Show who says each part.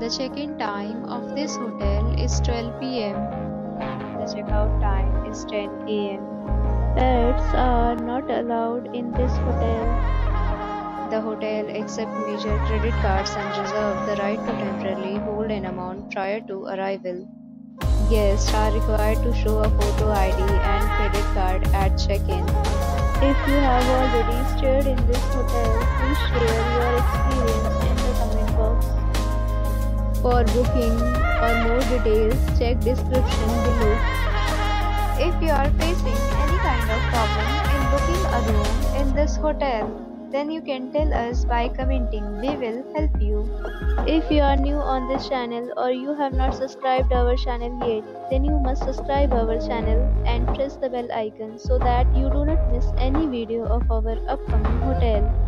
Speaker 1: the check-in time of this hotel is 12 pm. The checkout time is 10 am. Pets are not allowed in this hotel. The hotel accepts major credit cards and reserves the right to temporarily hold an amount prior to arrival. Guests are required to show a photo ID and credit card at check-in. If you have already stayed in this hotel, please share your experience For booking or more details, check description below. If you are facing any kind of problem in booking a room in this hotel, then you can tell us by commenting. We will help you. If you are new on this channel or you have not subscribed our channel yet, then you must subscribe our channel and press the bell icon so that you do not miss any video of our upcoming hotel.